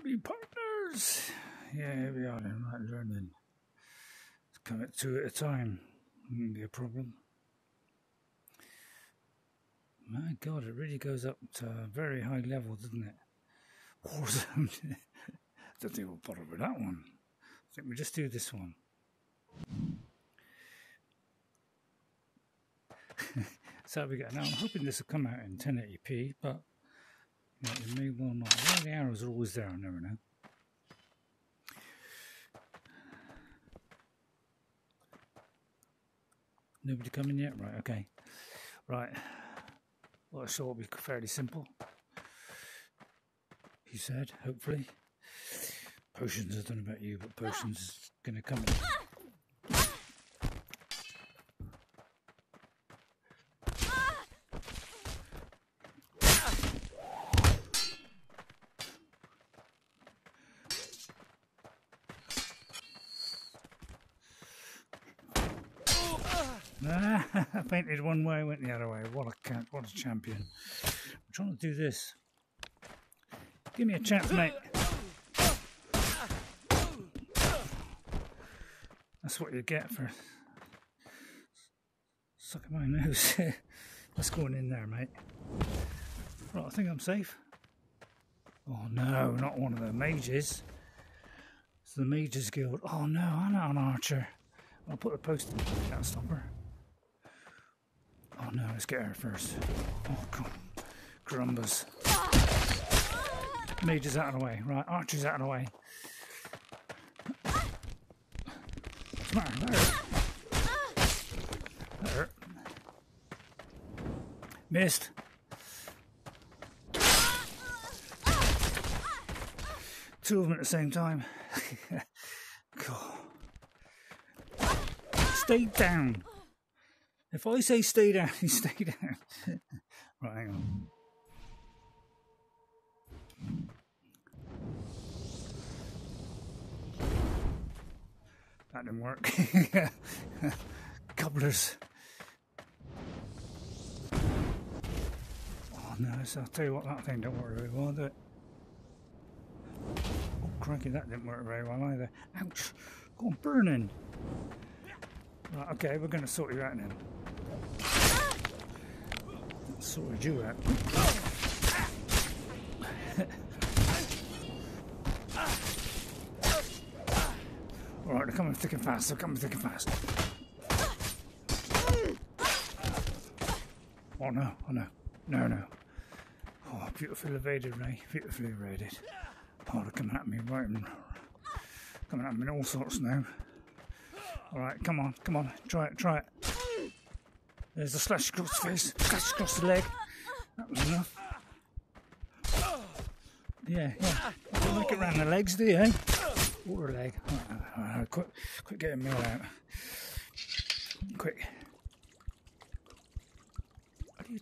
Zombie partners! Yeah, here we are then, right, learning. Let's come at two at a time. Wouldn't be a problem. My god, it really goes up to a very high level, doesn't it? Warzone. Don't think we'll bother with that one. I think we just do this one. so we get now. I'm hoping this will come out in 1080p, but you know, it may well the arrows are always there. I never know. Nobody coming yet? Right. Okay. Right. Well, sure will be fairly simple. He said, hopefully. Potions, I don't know about you, but potions is going to come. Ah, I painted one way, went the other way. What a cat, what a champion. I'm trying to do this. Give me a chance, mate. That's what you get for sucking my nose. Let's go in there, mate. Right, I think I'm safe. Oh no, not one of the mages. It's the Mages Guild. Oh no, I'm not an archer. I'll put the post in. Can't stop her. Oh no, let's get her first. Oh, come on. Grumbas. Mages out of the way. Right, archers out of the way. The matter? That hurt. That hurt. Missed. Two of them at the same time. God. Stay down. If I say stay down, you stay down. right, hang on. That didn't work. Cobblers. Oh no, so I'll tell you what, that thing don't work very well, do it? Oh crikey, that didn't work very well either. Ouch! Go on, burning! Right, okay, we're going to sort you out now. Sorted you out. Alright, they're coming thick and fast, they're coming thick and fast. Oh no, oh no, no, no. Oh, beautifully evaded, Ray, beautifully evaded. Oh, they're coming at me right and coming at me in all sorts now. Alright, come on, come on, try it, try it. There's a slash across the face, slash across the leg. That was enough. Yeah, yeah. Don't make it around the legs, do you, eh? Water leg. Right, right, quick, quick get a meal out. Quick. How do you...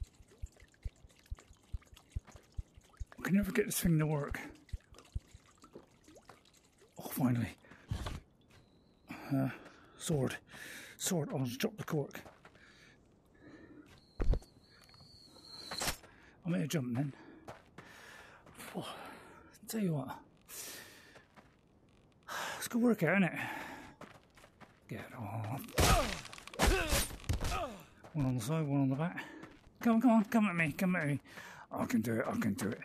I can never get this thing to work. Oh, finally. Uh, sword. Sword. Oh, just drop the cork. I made a jump then. Oh, tell you what. It's good workout, isn't it? Get off. One on the side, one on the back. Come on, come on, come at me, come at me. I can do it, I can do it.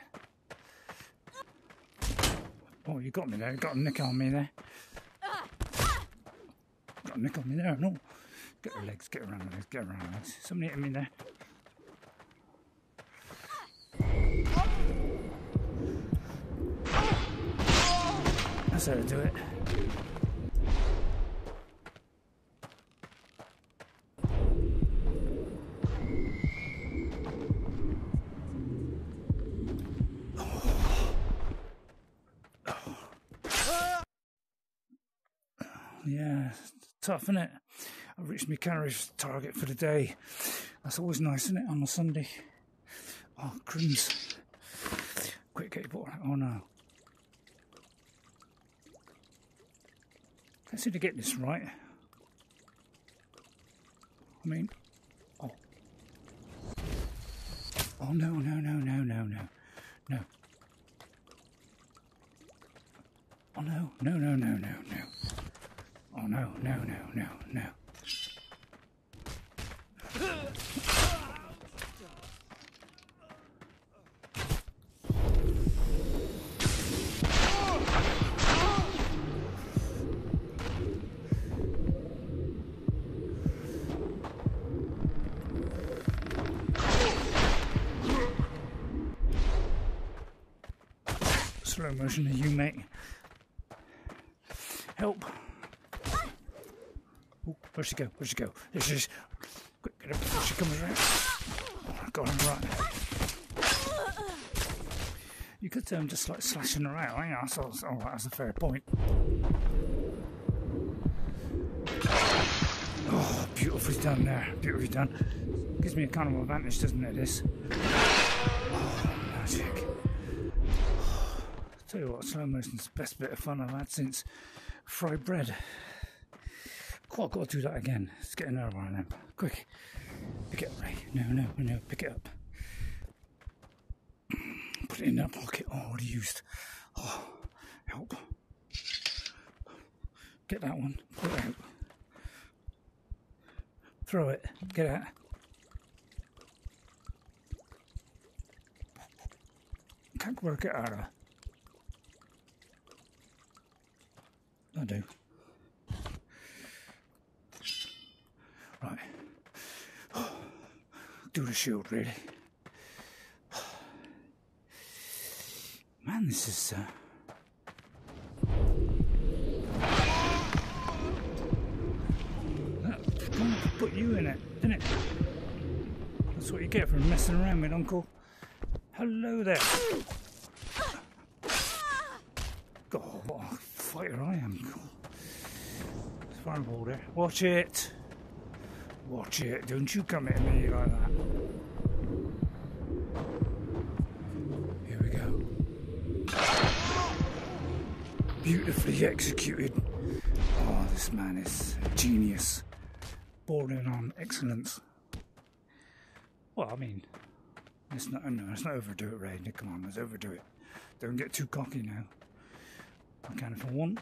Oh, you got me there, you got a nick on me there. Got a nick on me there, no. Get her legs, get around the legs, get around the legs. Somebody hit me there. That's how to do it. Yeah, tough, isn't it? I've reached my calories target for the day. That's always nice, isn't it, on a Sunday? Oh, crumbs. Quick, get your water. Oh no. Let's see to get this right. I mean, oh. Oh no, no, no, no, no, no. No. Oh no, no, no, no, no, no. Oh no, no, no, no, no. Motion of you, mate. Help. Ooh, where'd she go? Where'd she go? There she is. Quick, get her. She comes around. I got him right. You could um, just like slashing her out. Yeah, that's, that's, oh, that's a fair point. Oh, beautifully done there. Beautifully done. Gives me a kind of advantage, doesn't it? This. Oh, magic. Tell you what, slow motion's the best bit of fun I've had since fried bread. Quite got to do that again. Let's get another one of them. Quick. Pick it up, Ray. No, no, no, pick it up. Put it in that pocket. Oh, already used. Oh, help. Get that one. Put it out. Throw it. Get out. Can't work it out. I do. Right. Do the shield, really. Man, this is. Uh... That put you in it, didn't it? That's what you get for messing around with Uncle. Hello there. God, fighter I am. Fireball there. Watch it. Watch it. Don't you come at me like that. Here we go. Beautifully executed. Oh, this man is a genius. Bordering on excellence. Well, I mean, let's not, no, let's not overdo it, Ray. Come on, let's overdo it. Don't get too cocky now. I can if I want.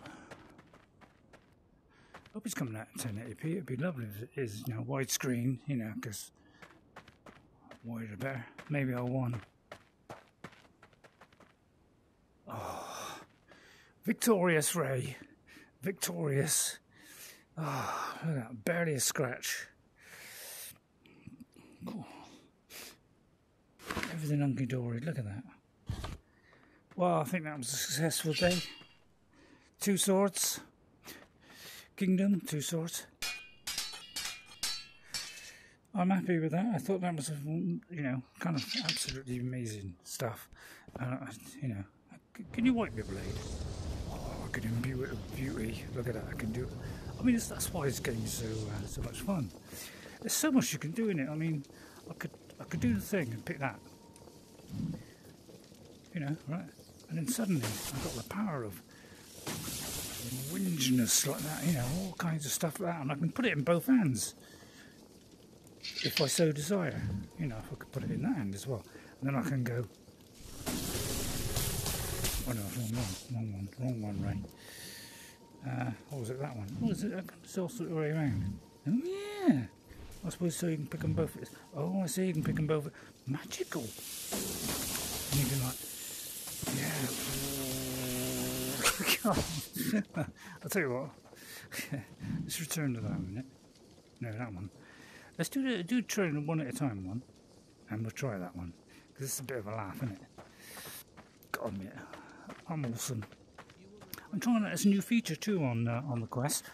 Hope it's coming out in 1080p. It'd be lovely if it is, you know, widescreen, you know, because wider better. Maybe I'll. Oh, victorious Ray, victorious. Oh, look at that, barely a scratch. Cool. Everything hunky dory. Look at that. Well, I think that was a successful day. Two swords. Kingdom, two swords. I'm happy with that. I thought that was, you know, kind of absolutely amazing stuff. Uh, you know, can you wipe your blade? Oh, I can imbue it with beauty. Look at that, I can do it. I mean, that's why this game's so uh, so much fun. There's so much you can do in it. I mean, I could I could do the thing and pick that, you know, right? And then suddenly I've got the power of windiness like that, you know, all kinds of stuff like that, and I can put it in both hands if I so desire. You know, if I could put it in that hand as well, and then I can go. Oh no, wrong one, wrong one, wrong one, Ray. Uh, what was it? That one? What was it? It's also the way around. Oh yeah. I suppose so you can pick them both. Oh, I see. You can pick them both. Magical. And you can like, yeah. I'll tell you what. Let's return to that a minute. No, that one. Let's do the, do try one at a time one, and we'll try that one because it's a bit of a laugh, isn't it? God, admit, I'm awesome. I'm trying out this new feature too on uh, on the Quest.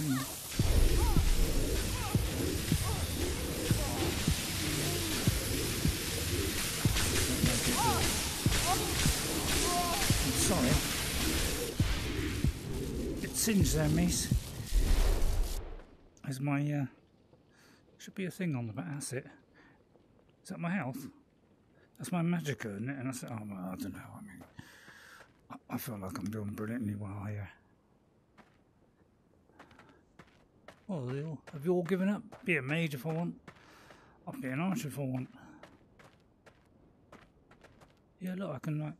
Oh, sorry. Bit singed there, miss. There's my, uh, should be a thing on the back, that's it. Is that my health? That's my magica, isn't it? And I said, oh, well, I don't know, I mean, I, I feel like I'm doing brilliantly well here. Well, have you all given up? Be a mage if I want. I'll be an archer if I want. Yeah, look, I can like,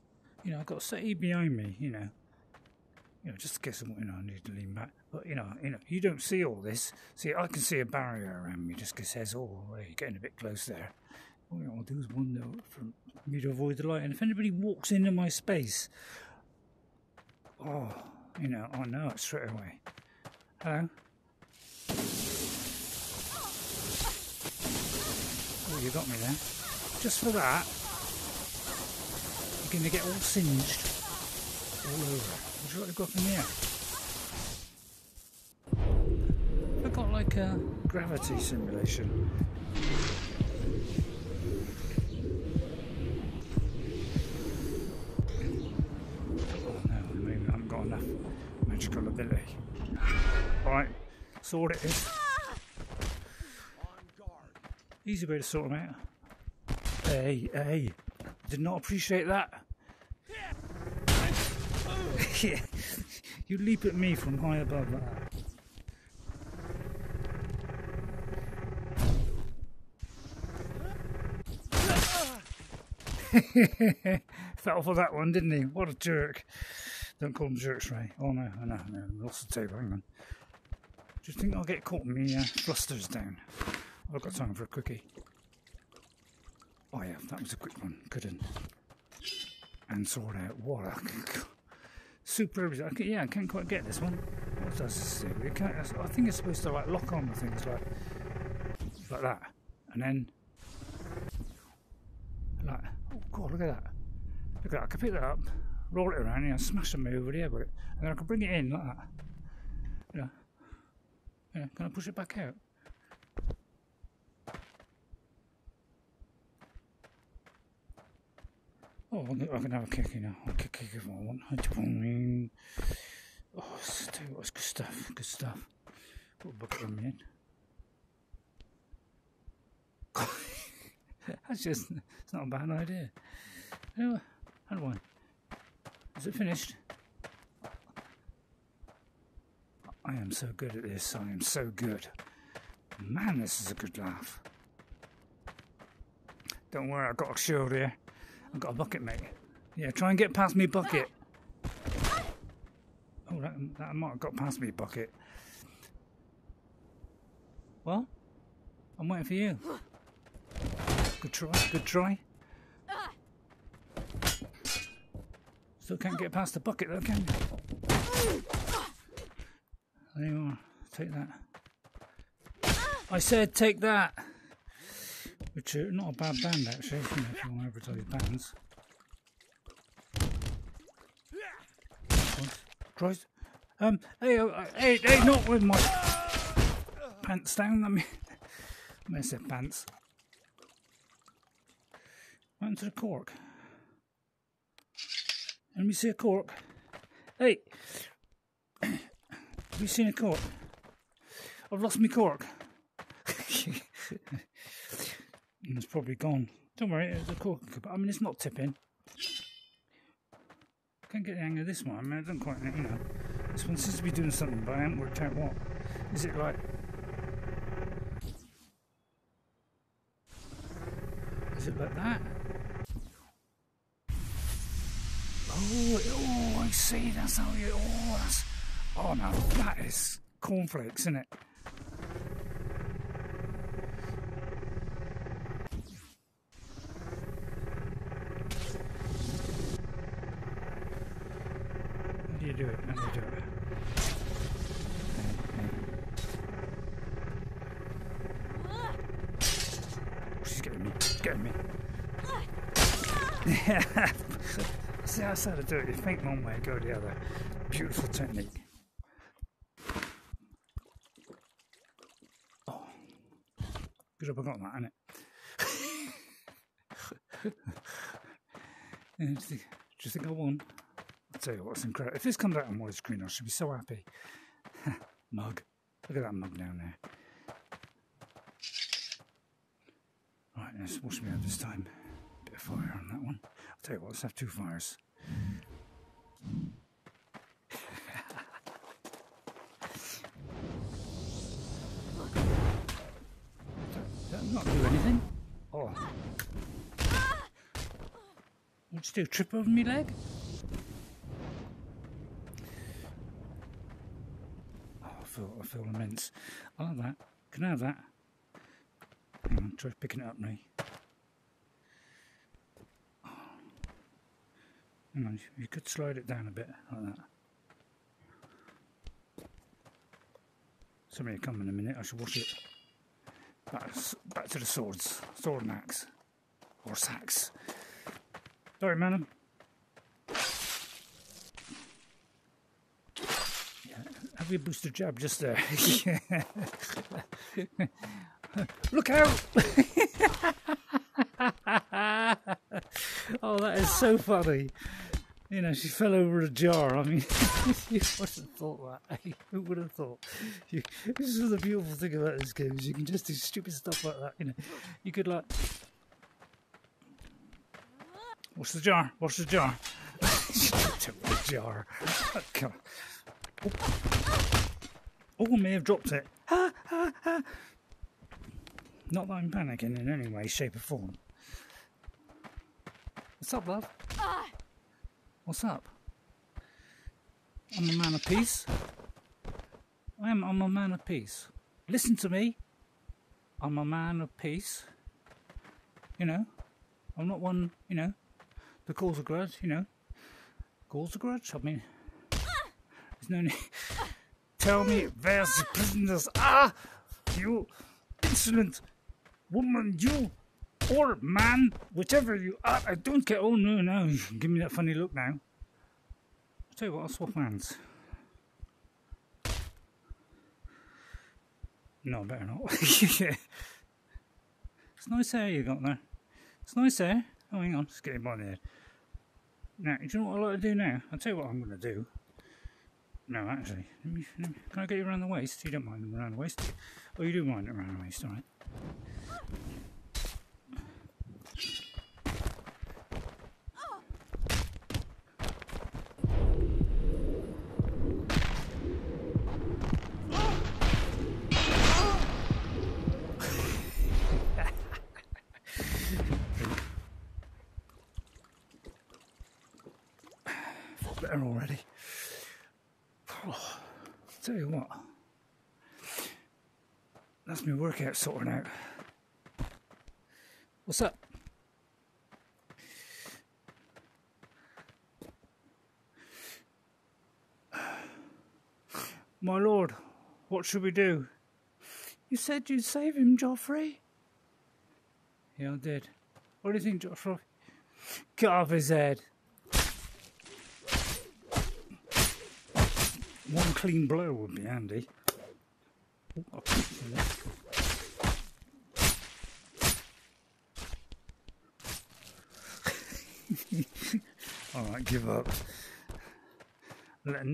you know, I've got a settee behind me, you know. You know, just in case you know, I need to lean back. But you know, you know, you don't see all this. See, I can see a barrier around me just because says, "Oh, you're getting a bit close there." All I'll do is one note for me to avoid the light. And if anybody walks into my space, oh, you know, I know it straight away. Hello. Oh, you got me there. Just for that, you're going to get all singed all over. Would you like to go up in the air? I got like a gravity simulation. No, maybe I haven't got enough magical ability. Alright, so what it is. Easy way to sort them out. Hey, hey, did not appreciate that. You leap at me from high above that. Fell for that one, didn't he? What a jerk. Don't call them jerks, Ray. Oh no, no, no, lost the table, hang on. Do you think I'll get caught in me uh, down? I've got time for a quickie. Oh yeah, that was a quick one. Couldn't. And sort out. What a super. Can, yeah, I can't quite get this one. What does this do? Can't, I think it's supposed to like lock on the things like like that, and then like oh god, look at that! Look at that! I can pick that up, roll it around, you know, smash them over the with it, and then I can bring it in like that. Know, you can I push it back out? Oh, I can have a kick, you know. I can kick if I want. I mean, oh, it's good stuff. Good stuff. Put a bucket on me in. That's just, it's not a bad idea. Anyway, how do I? Is it finished? I am so good at this. I am so good. Man, this is a good laugh. Don't worry, I've got a shield here. I've got a bucket, mate. Yeah, try and get past me bucket. Oh, that, that might have got past me bucket. Well, I'm waiting for you. Good try, good try. Still can't get past the bucket though, can you? There you are. Take that. I said take that! Which are not a bad band actually, you know, if you want to advertise bands. Christ. Um, hey, uh, hey, hey, not with my pants down. Let me, I may say pants. Right into the cork. Let me see a cork. Hey, have you seen a cork? I've lost my cork. it's probably gone. Don't worry, the cork. But I mean, it's not tipping. Can't get the hang of this one. I mean, I don't quite, know. you know. This one seems to be doing something, but I haven't worked out what. Is it like? Is it like that? Oh, oh, I see. That's how you. Oh, that's. Oh no, that is cornflakes, isn't it? Getting me. Yeah. See, I said to do it. You think one way, go the other. Beautiful technique. Oh. Good job I got that, innit? yeah, do, you think, do you think I won? I'll tell you what's incredible. If this comes out on widescreen, I should be so happy. mug. Look at that mug down there. Right, let's wash me out this time. Bit of fire on that one. I'll tell you what, let's have two fires. Did not do anything? Oh. You do? Trip over me leg? Oh, I feel, I feel immense. I like that. Can I have that? Try picking it up now. Hang on, you could slide it down a bit like that. Somebody come in a minute, I should wash it. Back, back to the swords. Sword and axe. Or sacks. Sorry, madam. Yeah, have your booster jab just there. Look out! oh, that is so funny. You know, she fell over a jar. I mean, you would have thought that. Who would have thought? You, this is the beautiful thing about this game is you can just do stupid stuff like that. You know, you could like, wash the jar, wash the jar. Took the jar. Oh, come on. Oh. oh, may have dropped it. Not that I'm panicking in any way, shape, or form. What's up, love? What's up? I'm a man of peace. I am. I'm a man of peace. Listen to me. I'm a man of peace. You know, I'm not one. You know, to cause a grudge. You know, cause a grudge. I mean, there's no need. Tell me where's the prisoners are, You insolent woman, you or man, whichever you are. I don't care. Oh no, no, give me that funny look now. I'll tell you what, I'll swap hands. No, better not. yeah. It's nice hair you got there. It's nice hair. Oh, hang on, just getting by there. Now, do you know what I like to do now? I'll tell you what I'm going to do. No, actually, let me, let me, can I get you around the waist? You don't mind them around the waist? Oh, you do mind around the waist, alright. better already. Tell you what, that's my workout sorting out. What's up? My lord, what should we do? You said you'd save him, Joffrey. Yeah, I did. What do you think, Joffrey? Cut off his head. One clean blow would be handy. All right, give up. Let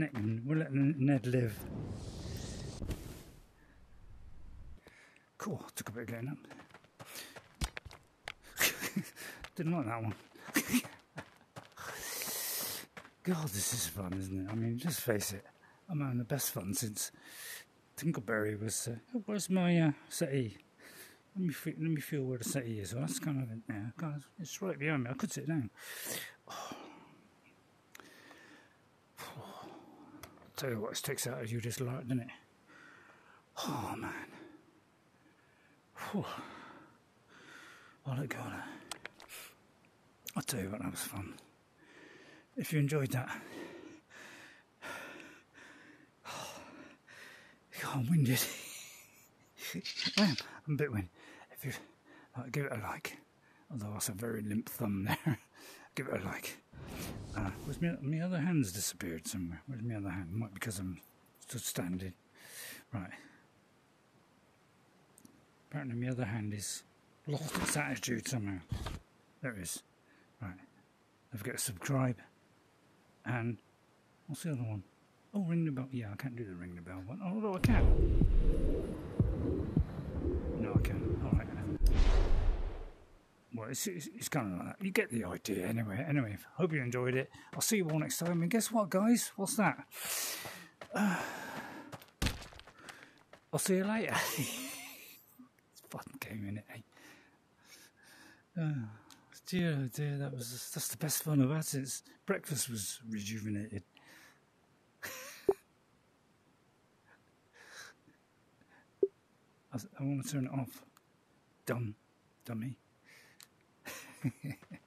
we'll let Ned live. Cool. Took a bit of getting up. Didn't like that one. God, this is fun, isn't it? I mean, just face it. I'm having the best fun since Tinkleberry was. Uh, where's my uh? Let me feel, let me feel where the settee is. Well, that's kind of it now. Of, it's right behind me. I could sit down. Oh. Tell you what, it takes out of you just like, doesn't it? Oh man. Oh, now. I'll tell you what, that was fun. If you enjoyed that, I'm winded. I am. I'm a bit winded. If you like, give it a like, although that's a very limp thumb there. give it a like. Uh, where's my, my other hand's disappeared somewhere? Where's my other hand? Might because I'm stood standing. Right. Apparently, my other hand is lost its attitude somehow. There it is. Right. Don't forget to subscribe. And what's the other one? Oh, ring the bell. Yeah, I can't do the ring the bell one. Although I can. No, I can. All right. Well, it's, it's, it's kind of like that. You get the idea anyway. Anyway, hope you enjoyed it. I'll see you all next time. And guess what, guys? What's that? Uh, I'll see you later. it's fun game, in it? Eh? Uh, dear, oh dear, that was that's the best fun I've had since breakfast was rejuvenated. I, want to turn it off. Dumb, dummy.